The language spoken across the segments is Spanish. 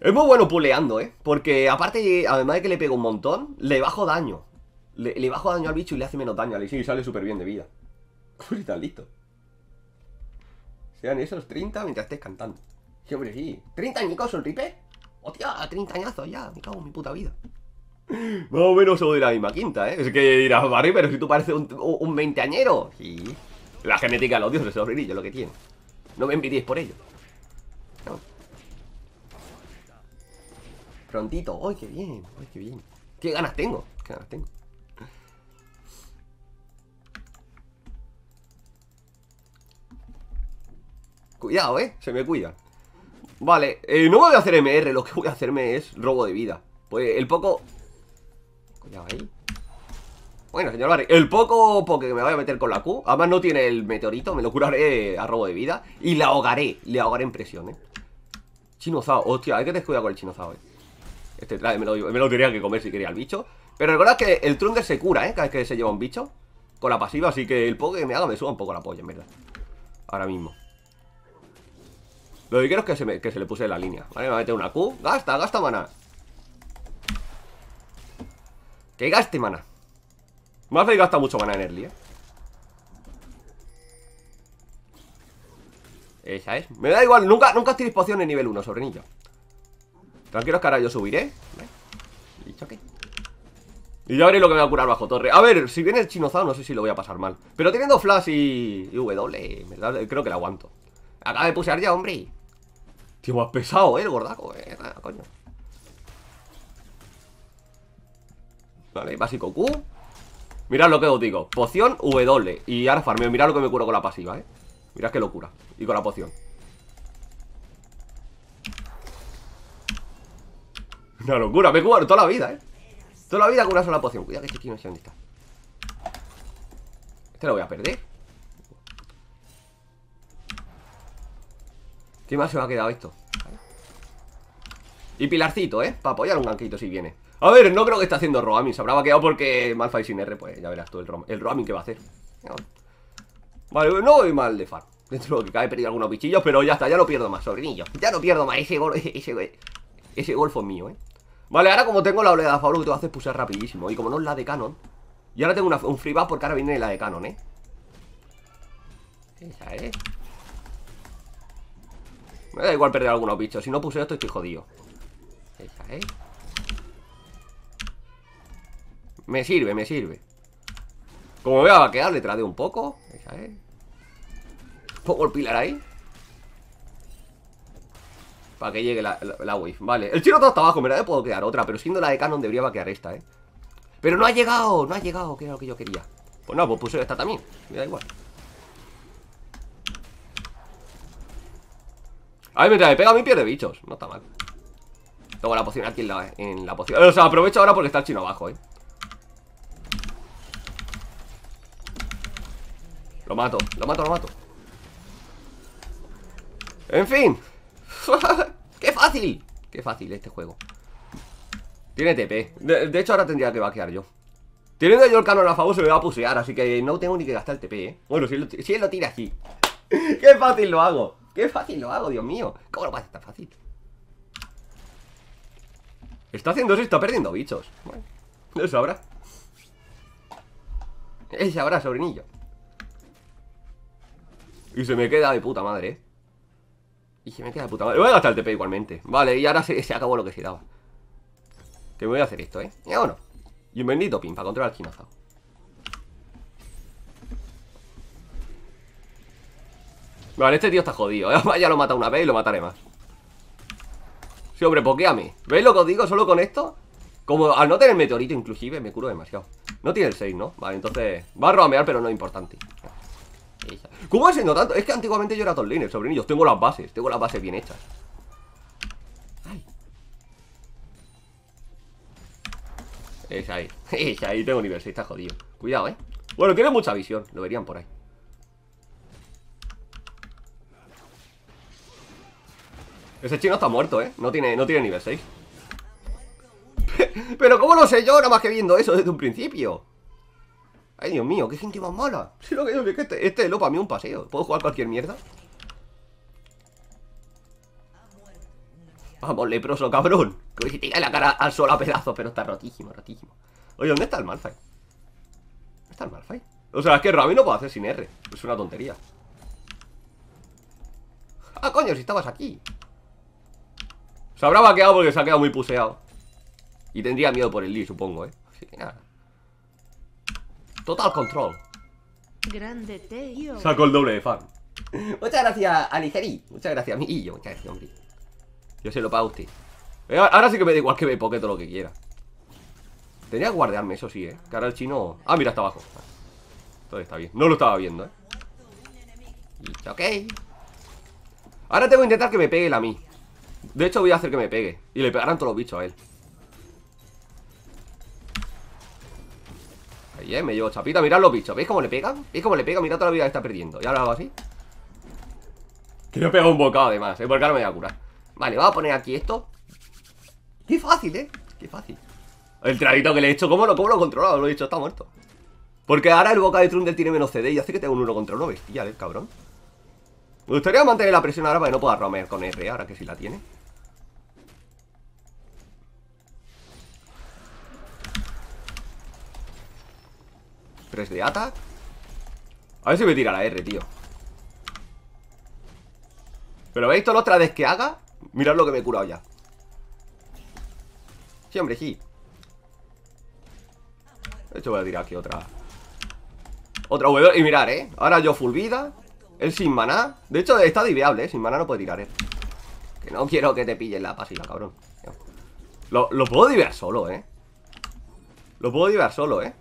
Es muy bueno puleando, ¿eh? Porque aparte, además de que le pego un montón, le bajo daño. Le, bajo daño al bicho y le hace menos daño y sale súper bien de vida. Uy, está listo. Sean esos 30 mientras estés cantando. Sí, hombre, sí. ¿30 añicos son ripe? Hostia, 30 añazos ya, me cago en mi puta vida. Más o menos soy de la misma quinta, ¿eh? Es que dirás, Barry, pero si tú pareces un, veinteañero. Sí. La genética de los dioses, sobrinillo, lo que tiene. No me envidies por ello. Prontito. ¡Ay, qué bien! ¡Ay, qué bien! ¡Qué ganas tengo! ¡Qué ganas tengo! Cuidado, ¿eh? Se me cuida. Vale, eh, no me voy a hacer MR, lo que voy a hacerme es robo de vida. Pues el poco... Cuidado ahí. Bueno, señor Barry, el poco poke que me voy a meter con la Q, además no tiene el meteorito, me lo curaré a robo de vida y le ahogaré, le ahogaré en presión, ¿eh? Chinozao, hostia, hay que descuidar con el chinozao, ¿eh? Este trae, me lo, me lo tendría que comer si quería el bicho. Pero recordad que el Trunger se cura, ¿eh? Cada vez que se lleva un bicho con la pasiva, así que el poke que me haga me suba un poco la polla, en verdad. Ahora mismo. Lo que quiero es que se, que se le puse la línea. Vale, me va a meter una Q. Gasta, gasta mana. Que gaste mana. Más que gasta mucho mana en early, eh. Esa es. Me da igual, nunca, nunca tiréis poción en nivel 1, sobrenillo. Tranquilos que ahora yo subiré. Y ya veréis lo que me va a curar bajo torre. A ver, si viene el chinozao, no sé si lo voy a pasar mal. Pero teniendo flash y, y W, creo que lo aguanto. Acaba de pusear ya, hombre. Tío, más pesado, eh, el gordaco, eh. coño. Vale, básico Q. Mirad lo que os digo. Poción W. Y ahora farmeo. Mirad lo que me curo con la pasiva, eh. Mirad qué locura. Y con la poción. Una locura. Me curo toda la vida, eh. Toda la vida con una sola poción. Cuidado que este tío no sé dónde está. Este lo voy a perder. ¿Qué más se me ha quedado esto? Y pilarcito, ¿eh? Para apoyar un ganquito si viene A ver, no creo que esté haciendo Roamin Se habrá vaqueado porque Malphite sin R Pues ya verás tú el, el Roamin que va a hacer Vale, no voy mal de far Dentro de lo que cae he perdido algunos bichillos Pero ya está, ya no pierdo más, sobrinillo Ya no pierdo más, ese, gol, ese, ese golfo es mío, ¿eh? Vale, ahora como tengo la oleada a favor Lo que te voy a hacer es rapidísimo Y como no es la de canon Y ahora tengo un free buff porque ahora viene la de canon, ¿eh? Esa, ¿eh? Me da igual perder algunos bichos. Si no puse esto, estoy jodido. Esa, ¿eh? Me sirve, me sirve. Como me voy a vaquear, le trade un poco. Esa, ¿eh? Pongo el pilar ahí. Para que llegue la, wave. Vale. El chino está abajo. Me la puedo quedar otra. Pero siendo la de canon, debería vaquear esta, ¿eh? Pero no ha llegado, no ha llegado. Que era lo que yo quería. Pues no, pues puse esta también. Me da igual. A ver, mientras me pega a mí pierde bichos No está mal Tengo la poción aquí en la, poción O sea, aprovecho ahora porque está el chino abajo, eh Lo mato, lo mato, lo mato En fin ¡Qué fácil! Qué fácil este juego. Tiene TP de, hecho ahora tendría que vaquear yo. Teniendo yo el canon a favor se me va a pusear Así que no tengo ni que gastar el TP, eh Bueno, si él, él lo tira aquí. ¡Qué fácil lo hago! Qué fácil lo hago, Dios mío. ¿Cómo lo hacer tan fácil? Está haciendo eso y está perdiendo bichos. Bueno, eso habrá Ese habrá, sobrinillo. Y se me queda de puta madre, ¿eh? Y se me queda puta madre. Voy a gastar el TP igualmente. Vale, y ahora se, acabó lo que se daba. Que me voy a hacer esto, ¿eh? Ya bueno Y un bendito pin para controlar el chinazo Vale, este tío está jodido Ya lo mata una vez y lo mataré más. Sí, hombre, pokeame ¿Veis lo que os digo? Solo con esto Como al no tener meteorito inclusive Me curo demasiado. No tiene el 6, ¿no? Vale, entonces Va a roamear, pero no es importante ¿Cómo ha sido tanto? Es que antiguamente yo era top sobrinillos Tengo las bases Tengo las bases bien hechas Ay Es ahí Es ahí, tengo nivel 6, está jodido Cuidado, ¿eh? Bueno, tiene mucha visión Lo verían por ahí Ese chino está muerto, ¿eh? No tiene, no tiene nivel 6 Pero ¿cómo lo sé yo nada más que viendo eso desde un principio? Ay, Dios mío, qué gente más mala Si lo que es que este, este es lo para mí un paseo Puedo jugar cualquier mierda Vamos, leproso, cabrón. Que te cae la cara al sol a pedazos, pero está rotísimo, rotísimo. Oye, ¿dónde está el Malphite? ¿Dónde está el Malphite? O sea, es que Ravi no puedo hacer sin R. Es una tontería. Ah, coño, si estabas aquí. Se habrá vaqueado porque se ha quedado muy puseado. Y tendría miedo por el Lee, supongo, ¿eh? Así que nada. Total control. Grande. Saco el doble de fan. Muchas gracias, Aligeri. Muchas gracias, amiguillo. Muchas gracias, hombre. Yo se lo pago a usted. Eh, Ahora sí que me da igual que me poque todo lo que quiera. Tenía que guardarme, eso sí, ¿eh? Que ahora el chino... Ah, mira, está abajo. Todo está bien. No lo estaba viendo, ¿eh? Y, ok. Ahora tengo que intentar que me pegue él a mí. De hecho, voy a hacer que me pegue. Y le pegarán todos los bichos a él. Eh, me llevo chapita. Mirad los bichos. ¿Veis cómo le pegan? ¿Veis cómo le pega? Mirad toda la vida que está perdiendo. Y ahora hago así. Que le pega un bocado además, ¿eh? Porque ahora me voy a curar. Vale, vamos a poner aquí esto. Qué fácil, ¿eh? Qué fácil. El traguito que le he hecho, ¿cómo lo, cómo lo he controlado? Lo he dicho, está muerto. Porque ahora el boca de Trundle tiene menos CD y hace que tenga un 1 contra 1 bestial, el cabrón. Me gustaría mantener la presión ahora para que no pueda romer con R, ahora que sí la tiene. Tres de attack. A ver si me tira la R, tío. Pero veis todas las otras vez que haga. Mirad lo que me he curado ya. Sí, hombre, sí. De hecho, voy a tirar aquí otra. Otra W. Y mirar, ¿eh? Ahora yo full vida. Él sin maná. De hecho, está diviable, ¿eh? Sin maná no puede tirar, ¿eh? Que no quiero que te pillen la pasiva, cabrón. Lo, puedo diviar solo, ¿eh? Lo puedo diviar solo, ¿eh?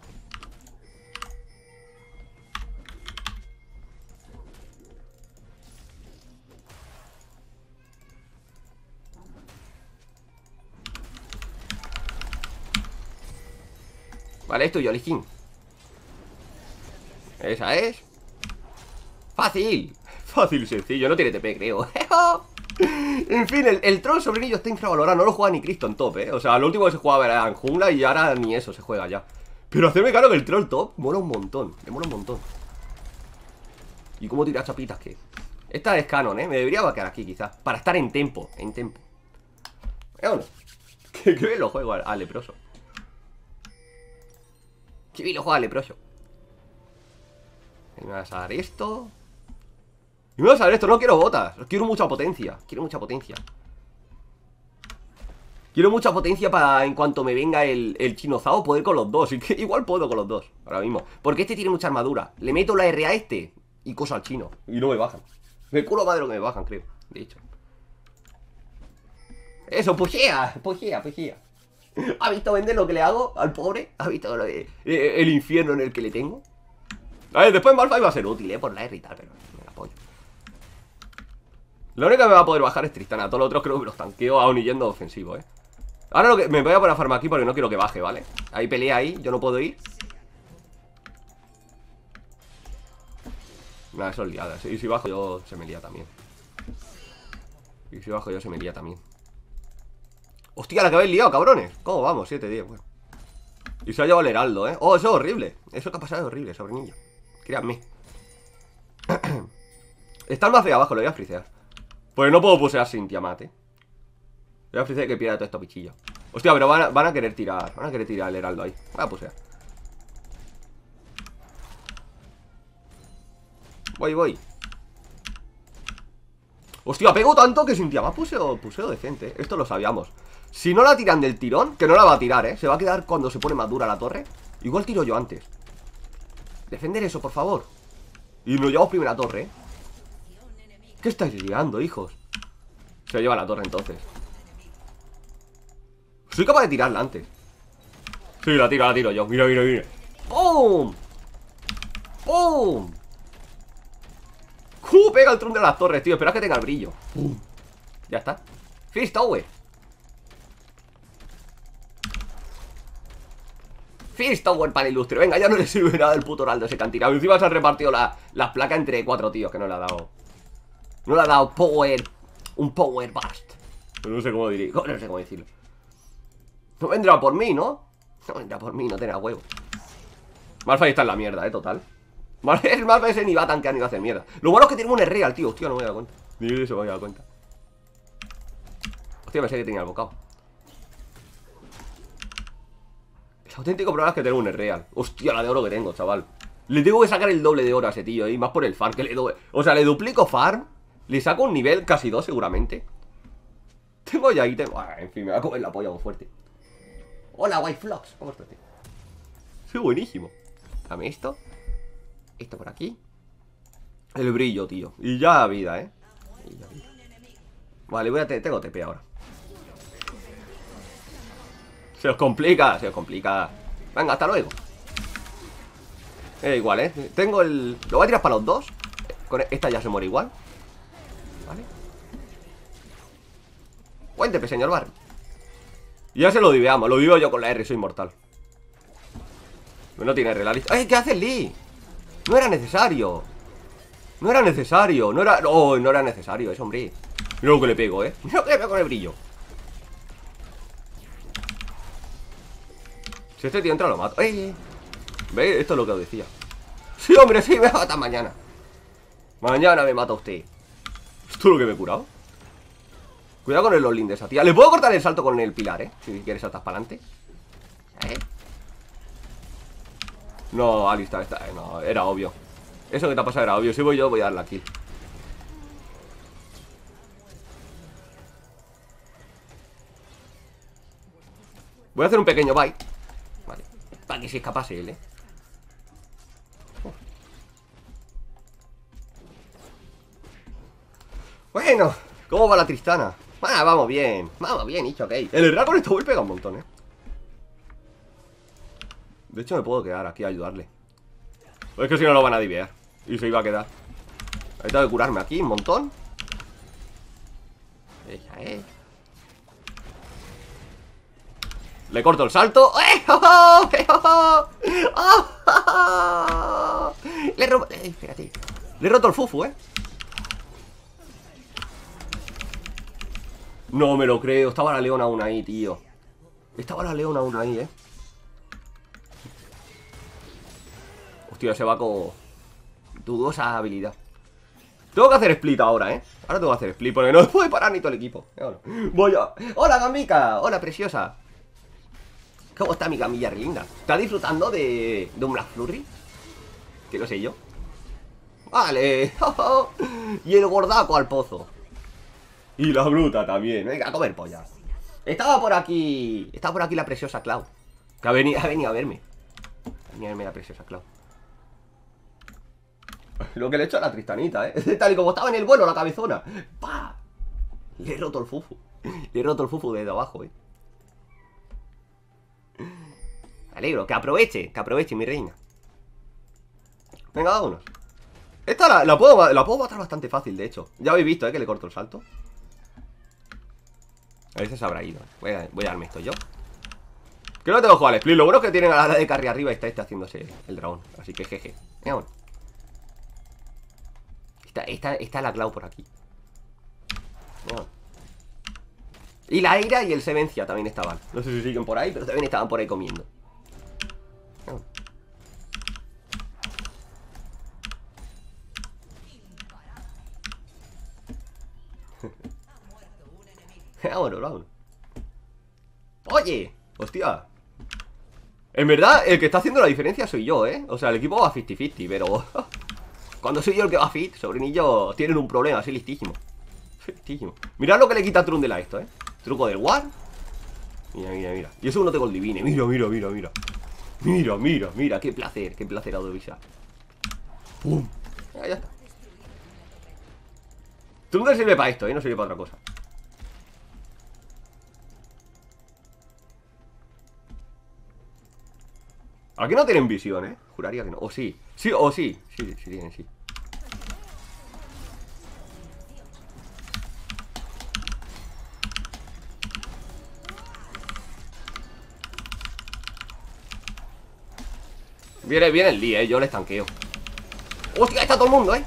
Vale, esto yo, King. Esa es. Fácil. Fácil, sencillo. No tiene TP, creo. en fin, el, el troll sobrinillo está infravalorado. No lo juega ni Cristo en top, eh. O sea, lo último que se jugaba era en jungla y ahora ni eso se juega ya. Pero hacerme claro que el troll top mola un montón. Me mola un montón. ¿Y cómo tirar chapitas que? Esta es canon, eh. Me debería vaquear aquí, quizás. Para estar en tempo. En tempo. ¿Eh o no? Que, que lo juego al, al leproso. Que bien lo juega al leproso. Y me vas a dar esto. Y me vas a dar esto. No quiero botas. Quiero mucha potencia. Quiero mucha potencia. Quiero mucha potencia para en cuanto me venga el, el chino Zao poder con los dos. Y que igual puedo con los dos. Ahora mismo. Porque este tiene mucha armadura. Le meto la R a este y cosa al chino. Y no me bajan. Me culo madre lo que me bajan, creo. De hecho. Eso, pushea, pushea, pushea. ¿Ha visto vender lo que le hago al pobre? ¿Ha visto de- eh, el infierno en el que le tengo? A ver, después Malphite va a ser útil, eh, por la R y tal, pero me la apoyo. Lo único que me va a poder bajar es Tristana. Todos los otros creo que los tanqueo aún yendo ofensivo, eh. Ahora lo que me voy a poner a farmar aquí porque no quiero que baje, ¿vale? Hay pelea ahí, yo no puedo ir. Nada, eso es liada. Y si bajo yo, se me lía también. Y si bajo yo, se me lía también. Hostia, la que habéis liado, cabrones. ¿Cómo vamos? 7-10, bueno. Y se ha llevado el heraldo, ¿eh? Oh, eso es horrible. Eso que ha pasado es horrible, sobrinillo. Créanme. Está el más de abajo, lo voy a frisear. Pues no puedo pusear sin Tiamat, ¿eh? Voy a frisear que pierda todo esto pichillo. Hostia, pero van a, van a querer tirar. Van a querer tirar el heraldo ahí. Voy a pusear. Voy, voy. Hostia, pego tanto que sin Tiamat puseo, puseo decente. ¿eh? Esto lo sabíamos. Si no la tiran del tirón, que no la va a tirar, ¿eh? Se va a quedar cuando se pone más dura la torre. Igual tiro yo antes. Defender eso, por favor. Y nos llevamos primera torre, ¿eh? ¿Qué estáis liando, hijos? Se lleva la torre entonces. Soy capaz de tirarla antes. Sí, la tiro, la tiro yo. Mira, mira, mira. ¡Pum! ¡Pum! ¡Uh! Pega el tron de las torres, tío. Espera que tenga el brillo. Ya está. Fist Tower. Fist Tower para el ilustre. Venga, ya no le sirve nada el puto heraldo ese cantinado. Encima se han repartido la- las placas entre cuatro tíos que no le ha dado. No le ha dado power. Un power burst. No sé cómo. No sé cómo decirlo. No vendrá por mí, ¿no? No vendrá por mí, no tendrá huevo. Malphite está en la mierda, eh, total. Mal- El Malphite ese ni va a tanquear ni va a hacer mierda. Lo bueno es que tiene un real, tío. Hostia, no me he dado cuenta. Ni eso me había dado cuenta. Hostia, pensé que tenía el bocado. El auténtico problema es que tengo un real. Hostia, la de oro que tengo, chaval. Le tengo que sacar el doble de oro a ese tío, y más por el farm que le doy. O sea, le duplico farm, le saco un nivel casi dos seguramente. Tengo ya ítem. Ah, en fin, me va a comer la polla muy fuerte. Hola, White Flux. ¿Cómo estás, tío? Soy buenísimo. Dame esto. Esto por aquí. El brillo, tío. Y ya vida, ¿eh? Y ya vida. Vale, voy a tengo TP ahora. Se os complica, se os complica. Venga, hasta luego. Eh, igual, ¿eh? Tengo el... Lo voy a tirar para los dos. Con esta ya se muere igual. Vale. Cuénteme, señor Bar. Ya se lo diveamos. Lo vivo yo con la R, soy inmortal. No tiene R la lista. ¡Ay, qué hace Lee! No era necesario. No era necesario. No era... Oh, no era necesario eso, hombre. Mira lo que le pego, ¿eh? Mira lo que le pego con el brillo. Si este tío entra lo mato. ¡Ey! ¿Veis? Esto es lo que os decía. Sí, hombre, sí, me mata mañana. Mañana me mata usted. Esto es lo que me he curado. Cuidado con el all de esa tía. Le puedo cortar el salto con el pilar, ¿eh? Si quieres saltar para adelante. ¿Eh? No, Alista, está, no, era obvio. Eso que te ha pasado era obvio. Si voy yo, voy a dar la kill. Voy a hacer un pequeño bite. Vale. Para que se escapase él, ¿eh? Bueno, ¿cómo va la Tristana? Ah, vamos bien, vamos bien, dicho, ok El con esto voy pega un montón, eh De hecho me puedo quedar aquí a ayudarle. Es que si no lo van a diviar Y se iba a quedar. Ahí tengo que curarme aquí un montón. Eh. Le corto el salto. ¡Eh! ¡Oh, oh, Le he roto... Eh, espérate. Le he roto el fufu, eh No me lo creo, estaba la leona aún ahí, tío. Estaba la leona aún ahí, eh Hostia, ese va con Dudosa habilidad Tengo que hacer split ahora, eh Ahora tengo que hacer split porque no puede parar ni todo el equipo Voy a... ¡Hola, Gamica! ¡Hola, preciosa! ¿Cómo está mi camilla linda? ¿Está disfrutando de, de un Black Flurry? Que no sé yo Vale Y el gordaco al pozo y la bruta también. Venga, a comer polla. Estaba por aquí. Estaba por aquí la preciosa Clau. Que ha venido, ha venido a verme. Ha venido a verme la preciosa Clau. Lo que le he hecho a la Tristanita, ¿eh? Tal y como estaba en el vuelo, la cabezona. ¡Pah! Le he roto el fufu. Le he roto el fufu desde abajo, ¿eh? Alegro. Que aproveche. Que aproveche, mi reina. Venga, vámonos. Esta la, puedo, la puedo matar bastante fácil, de hecho. Ya habéis visto, ¿eh? Que le corto el salto. A veces habrá ido. Voy a, voy a darme esto yo. Que no tengo jugar al split. Lo bueno es que tienen a la de carry arriba y está este haciéndose el dragón. Así que jeje. Venga, Está, está, la clau por aquí. Y la Eira y el Sevencia también estaban. No sé si siguen por ahí, pero también estaban por ahí comiendo. vámonos, vámonos. Oye, hostia. En verdad, el que está haciendo la diferencia soy yo, ¿eh? O sea, el equipo va 50-50, pero... Cuando soy yo el que va fit, Sobrinillo tienen un problema, soy listísimo. Listísimo. Mirad lo que le quita Trundle a esto, ¿eh? Truco del War. Mira, mira, mira. Y eso no tengo el divine. Mira, mira, mira, mira. Mira, mira, mira. Qué placer, qué placer audiovisual. ¡Pum! Ya, ya está. Trundle sirve para esto, ¿eh? No sirve para otra cosa. Aquí no tienen visión, ¿eh? Juraría que no. O sí. Sí, o sí. Sí, sí tienen, sí. Viene, viene el día, ¿eh? Yo le estanqueo. ¡Hostia! Está todo el mundo, ¿eh?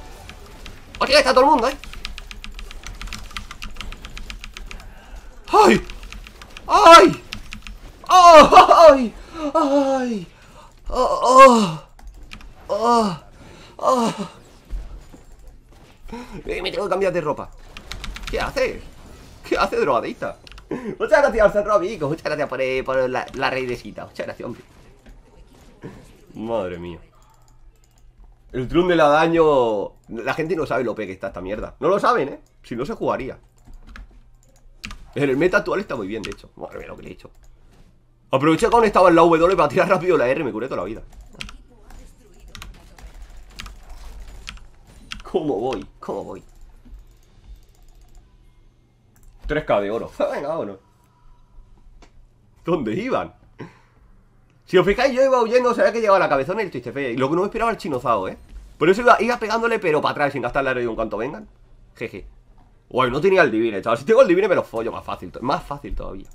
¡Hostia! Está todo el mundo, ¿eh? ¡Ay! ¡Ay! ¡Ay! ¡Ay! ¡Oh! ¡Oh! ¡Oh! Me tengo que cambiar de ropa. ¿Qué haces? ¿Qué hace drogadita? Muchas gracias cerro amigo. Muchas gracias por, eh, la, la reidesita. Muchas gracias, hombre. Madre mía. El trun de la daño. La gente no sabe lo pe que está esta mierda. No lo saben, ¿eh? Si no se jugaría. En el meta actual está muy bien, de hecho. Madre mía, lo que le he hecho. Aproveché cuando estaba en la W para tirar rápido la R. Me curé toda la vida. ¿Cómo voy? ¿Cómo voy? 3k de oro. Venga, vámonos. ¿Dónde iban? Si os fijáis, yo iba huyendo, sabía que llegaba la cabezona y el chistefe. Y lo que no me esperaba el chinozado, ¿eh? Por eso iba, iba pegándole, pero para atrás, sin gastar la en cuanto vengan. Jeje. Guay, no tenía el divine, chaval. Si tengo el divine me lo follo más fácil. Más fácil todavía.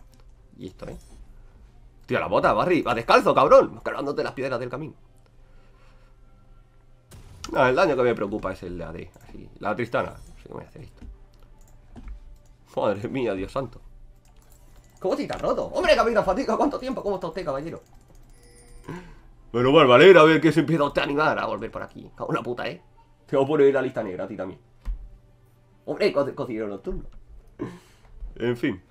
Y esto, ¿eh? Tío, la bota, Barry. Va descalzo, cabrón. Cargándote las piedras del camino. No, el daño que me preocupa es el de AD. Así. La tristana. No sé cómo voy a hacer esto. Madre mía, Dios santo. ¿Cómo te has roto? ¡Hombre, Capitán Fatiga! ¿Cuánto tiempo? ¿Cómo está usted, caballero? Bueno, mal, vale, a ver que se empieza usted a animar a volver por aquí. Cago en la puta, ¿eh? Te voy a poner la lista negra a ti también. Hombre, co cocinero nocturno. En fin.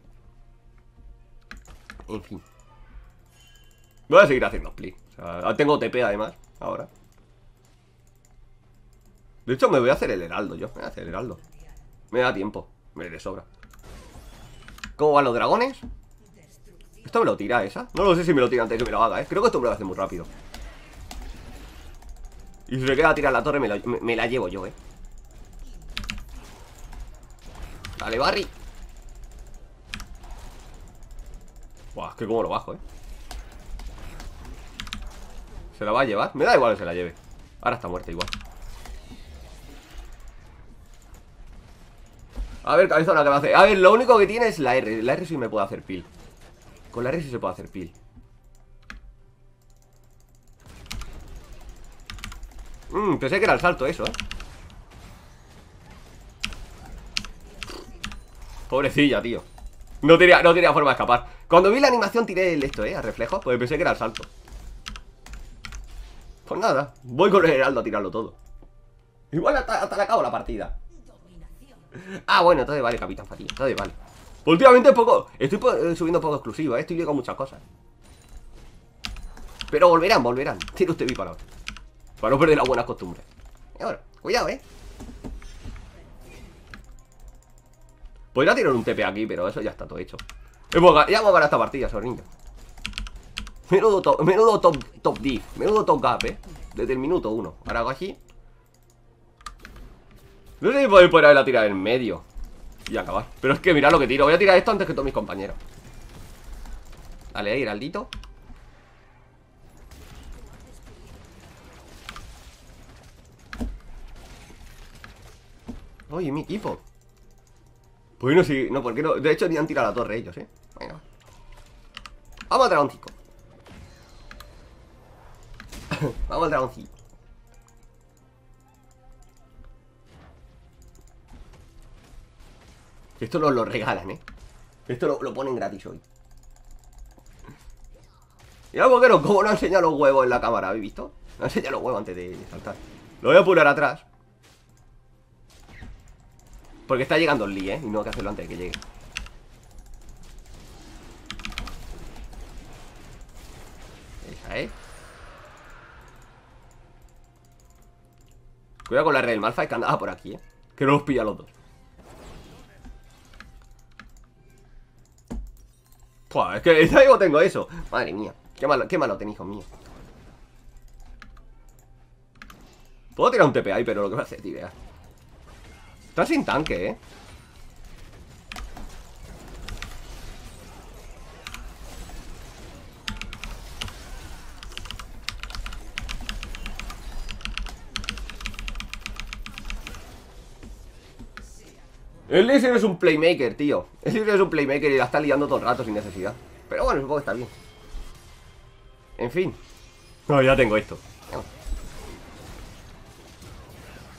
En fin. Voy a seguir haciendo split. O sea, tengo TP además, ahora. De hecho, me voy a hacer el heraldo yo. Me voy a hacer el heraldo. Me da tiempo. Me de sobra. ¿Cómo van los dragones? ¿Esto me lo tira esa? No lo sé si me lo tira antes que me lo haga, ¿eh? Creo que esto me lo hace muy rápido. Y si se queda a tirar la torre, me la, me la llevo yo, ¿eh? Dale, Barry. Buah, es que como lo bajo, ¿eh? ¿Se la va a llevar? Me da igual que se la lleve. Ahora está muerta igual. A ver, cabezona, ¿qué me hace? A ver, lo único que tiene es la R. La R sí me puede hacer pil. Con la R sí se puede hacer pil. Mmm, pensé que era el salto eso, ¿eh? Pobrecilla, tío no tenía, no tenía forma de escapar Cuando vi la animación tiré el esto, eh, a reflejo Porque pensé que era el salto Pues nada, voy con el heraldo a tirarlo todo Igual hasta, hasta acabo la partida Ah, bueno, entonces vale, Capitán Fatiga, entonces vale. Últimamente poco, estoy eh, subiendo poco exclusivo, ¿eh? estoy con muchas cosas. Pero volverán, volverán. Tira usted mi palabra. Para no perder las buenas costumbres. Cuidado, eh. Podría tirar un TP aquí, pero eso ya está todo hecho. Ya hemos ganado esta partida, niños. Menudo top, menudo top, top div Menudo top gap, eh. Desde el minuto uno. Ahora hago aquí no sé si podéis poder haberla tirado en medio Y acabar. Pero es que mirad lo que tiro. Voy a tirar esto antes que todos mis compañeros. Dale, ahí, Heraldito. Oye, mi equipo. Pues no, si... No, porque no? De hecho, ni han tirado la torre ellos, ¿eh? Venga Vamos al dragoncito. Vamos al dragoncito Esto nos lo regalan, ¿eh? Esto lo, ponen gratis hoy. Mira, no, cómo no ha enseñado los huevos en la cámara, ¿habéis visto? No ha enseñado los huevos antes de saltar. Lo voy a apurar atrás. Porque está llegando el Lee, ¿eh? Y no hay que hacerlo antes de que llegue. Esa, ¿eh? Cuidado con la red del Malphite que andaba por aquí, ¿eh? Que no los pilla los dos. Es que yo tengo eso. Madre mía. Qué malo, qué malo hijo mío. Puedo tirar un TP ahí, pero lo que va a hacer, tío. Está sin tanque, eh. El Lizard es un playmaker, tío. El Lizard es un playmaker y la está liando todo el rato sin necesidad. Pero bueno, supongo que está bien. En fin. No, ya tengo esto.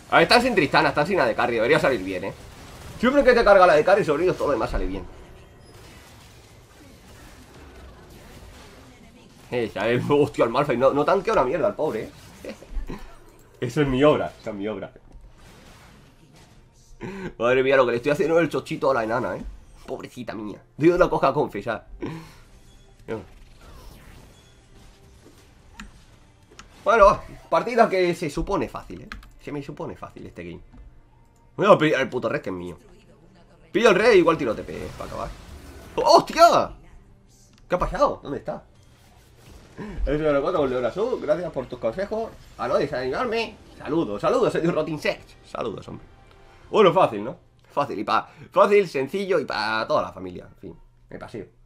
A ver, están sin Tristana, están sin la de carry. Debería salir bien, ¿eh? Siempre que te carga la de carry, sobre todo lo demás sale bien. Eh, ya es... Hostia, el Malphite. No, no tanquea una mierda, el pobre, ¿eh? Eso es mi obra. Esa es mi obra. Madre mía, lo que le estoy haciendo es el chochito a la enana, ¿eh? Pobrecita mía. Dios lo coja a confesar. Bueno, partida que se supone fácil, ¿eh? Se me supone fácil este game. Voy a pillar el puto red que es mío. Pillo el rey, igual tiro TP eh, para acabar. ¡Hostia! ¿Qué ha pasado? ¿Dónde está? Eso me lo con León Azul. Gracias por tus consejos. A no desanimarme. Saludos, saludos, señor Rotin Sex. Saludos, hombre. Bueno, fácil, ¿no? Fácil y para. Fácil, sencillo y para toda la familia. En fin, me paseo.